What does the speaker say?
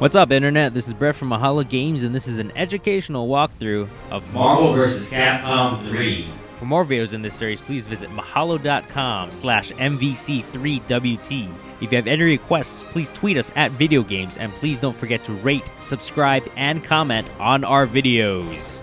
What's up, Internet? This is Brett from Mahalo Games, and this is an educational walkthrough of Marvel vs. Capcom 3. For more videos in this series, please visit mahalo.com slash MVC3WT. If you have any requests, please tweet us at Video Games, and please don't forget to rate, subscribe, and comment on our videos.